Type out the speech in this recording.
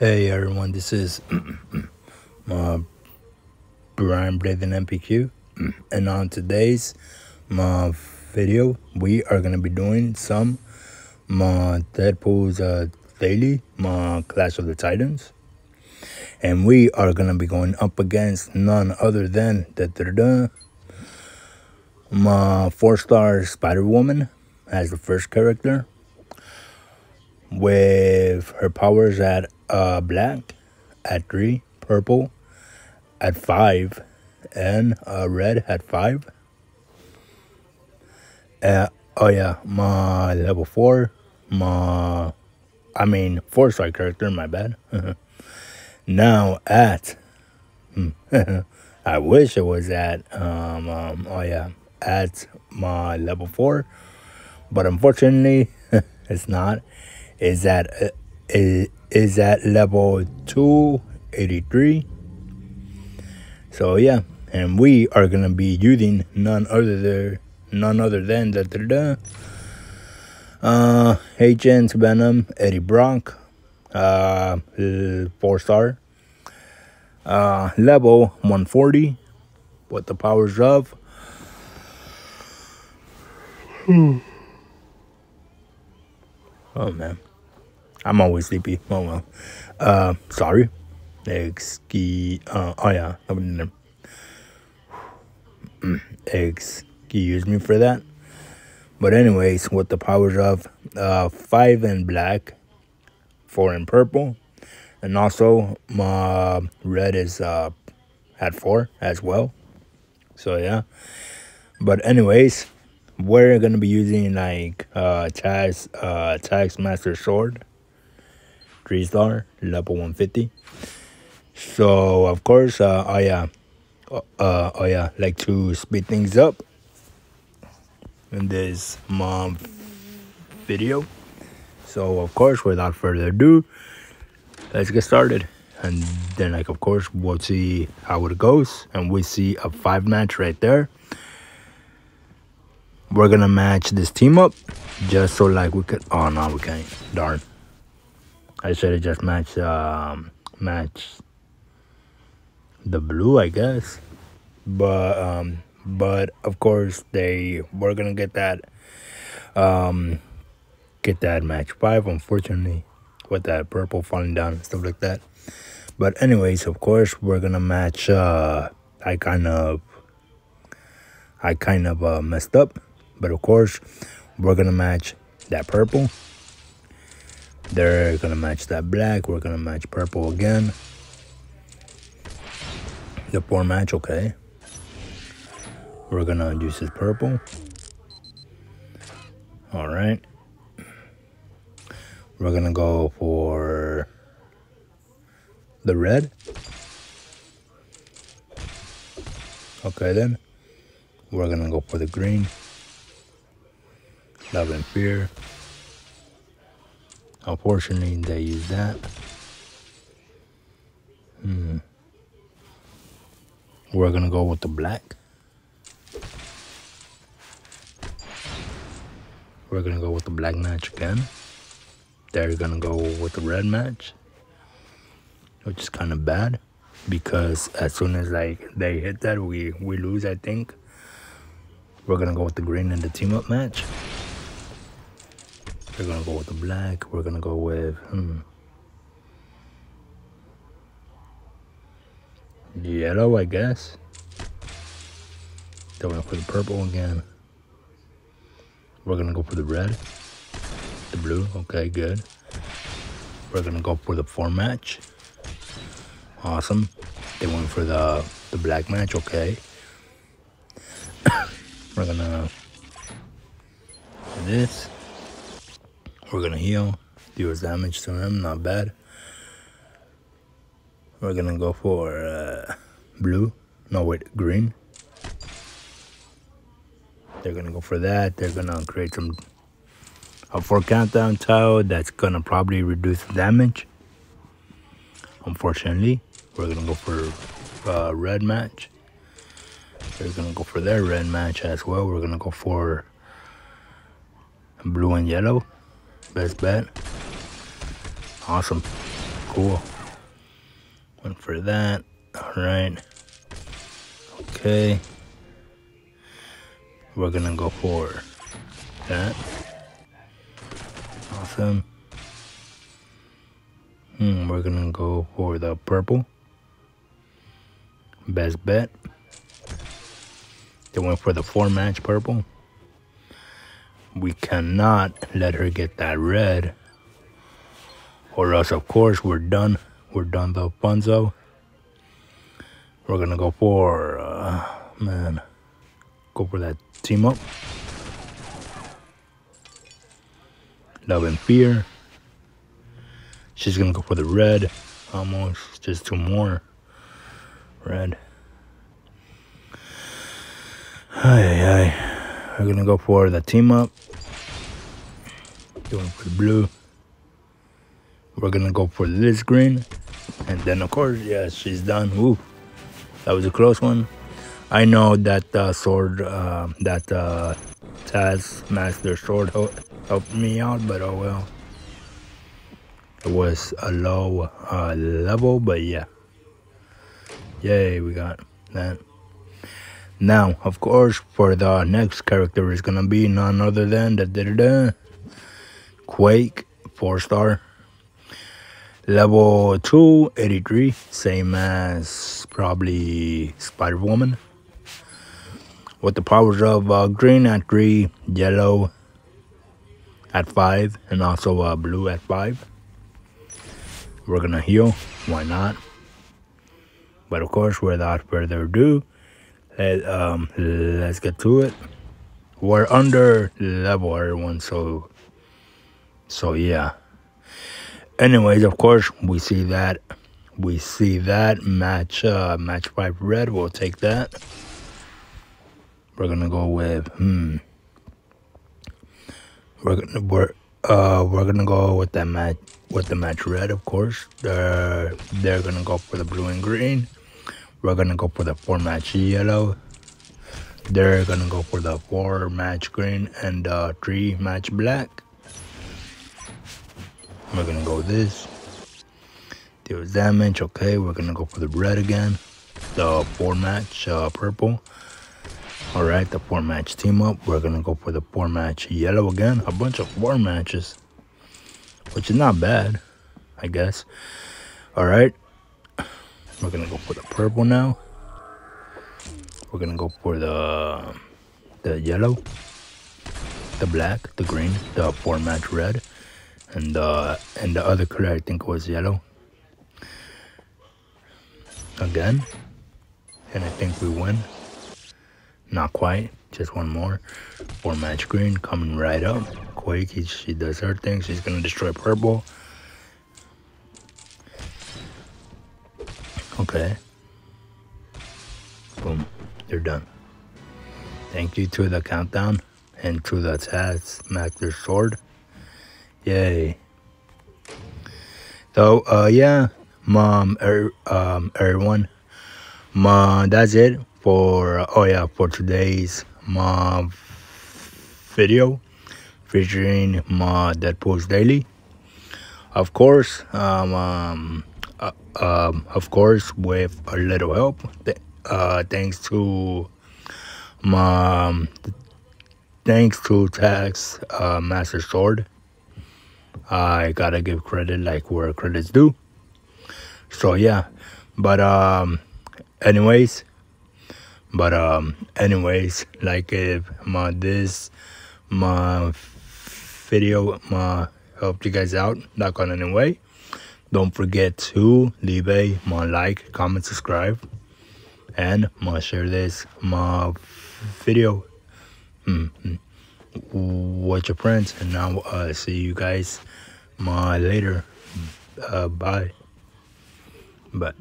Hey everyone, this is uh, Bryan Blazing MPQ, and on today's uh, video, we are gonna be doing some uh, Deadpool's uh, daily uh, Crash of the Titans, and we are gonna be going up against none other than da da da, my four-star Spider Woman as the first character with her powers at uh, black, at three, purple, at five, and uh, red at five. Uh, oh yeah, my level four, my, I mean four star character. My bad. now at, I wish it was at. Um, um, oh yeah, at my level four, but unfortunately, it's not is that uh, is at level 283 so yeah and we are gonna be using none other than none other than da, da, da, uh Anti-Venom eddie brock uh four star uh level 140 what the powers of hmm. oh man I'm always sleepy. Oh well. Uh, sorry. Excuse. Uh, oh yeah. Excuse me for that. But anyways, with the powers of uh, five in black, four in purple, and also my red is uh, at four as well. So yeah. But anyways, we're gonna be using like uh, tax uh, master sword three star level 150 so of course uh, I uh, uh, oh yeah like to speed things up in this month video. So of course without further ado let's get started. And then like of course we'll see how it goes. And we see a five match right there. We're gonna match this team up just so like we could oh no we can't. Darn I should have just matched um, match the blue, I guess. But um, but of course they were gonna get that um, get that match five. Unfortunately, with that purple falling down and stuff like that. But anyways, of course we're gonna match. Uh, I kind of I kind of uh, messed up, but of course we're gonna match that purple they're gonna match that black. We're gonna match purple again. The four match, okay. We're gonna use this purple. All right. We're gonna go for the red. Okay then. We're gonna go for the green. Love and fear. Unfortunately, they use that. Hmm. We're gonna go with the black. We're gonna go with the black match again. They're gonna go with the red match, which is kind of bad because as soon as like they hit that, we we lose. I think. We're gonna go with the green in the team up match. We're gonna go with the black. We're gonna go with hmm, yellow, I guess. Then we're gonna the purple again. We're gonna go for the red, the blue. Okay, good. We're gonna go for the four match. Awesome. They went for the the black match. Okay. we're gonna this. We're gonna heal, deals damage to him, not bad. We're gonna go for uh, blue, no wait, green. They're gonna go for that. They're gonna create some a four countdown tile that's gonna probably reduce damage. Unfortunately, we're gonna go for uh, red match. They're gonna go for their red match as well. We're gonna go for blue and yellow. Best bet. Awesome. cool. One for that. All right. Okay. We're gonna go for that. Awesome. Hmm, we're gonna go for the purple. Best bet. They went for the four match purple. We cannot let her get that red. Or else, of course, we're done. We're done the Funzo. We're gonna go for, uh, man, go for that team up. Love and Fear. She's gonna go for the red. Almost, just two more. Red. Ay, ay. We're gonna go for the team up. Going for the blue. We're gonna go for this green. And then of course, yeah, she's done. Ooh, that was a close one. I know that uh, sword, uh, that uh, Taskmaster Sword helped me out, but oh well. It was a low uh, level, but yeah. Yay, we got that. Now, of course, for the next character is gonna be none other than da da da, da Quake, four star. Level 2, 83, same as probably Spider Woman. With the powers of uh, green at 3, yellow at 5, and also uh, blue at 5. We're gonna heal, why not? But of course, without further ado, let, um, let's get to it. We're under level everyone, so so yeah. Anyways, of course, we see that we see that match uh, match five red. We'll take that. We're gonna go with hmm. We're gonna we're uh we're gonna go with that match with the match red, of course. They're, they're to go for the blue and green. We're to go for the four match yellow. They're to go for the four match green and uh, three match black. We're to go this. Deals damage. Okay, we're to go for the red again. The four match uh, purple. Alright, the four match team up. We're to go for the four match yellow again. A bunch of four matches which is not bad, I guess. All right, we're gonna go for the purple now. We're gonna go for the the yellow, the black, the green, the four match red, and uh, and the other color I think was yellow. Again, and I think we win. Not quite, just one more. Four match green coming right up. Quake, he, she does her thing. She's gonna destroy purple. Okay. Boom. They're done. Thank you to the countdown and to the Taskmaster Sword. Yay. So, uh, yeah, mom, er, um, everyone, mom, that's it for, oh yeah, for today's mom video featuring my Deadpool's Daily. Of course, um, um, uh, um, of course, with a little help, uh, thanks to my, um, thanks to Tax uh, Master Sword. I gotta give credit like where credit's due. So yeah, but um, anyways, but um, anyways, like if my this my video uh, helped you guys out, not gone any way. Don't forget to leave a my like, comment, subscribe, and my share this my video mm -hmm. with your friends. And now uh, see you guys my later. Uh, bye. Bye.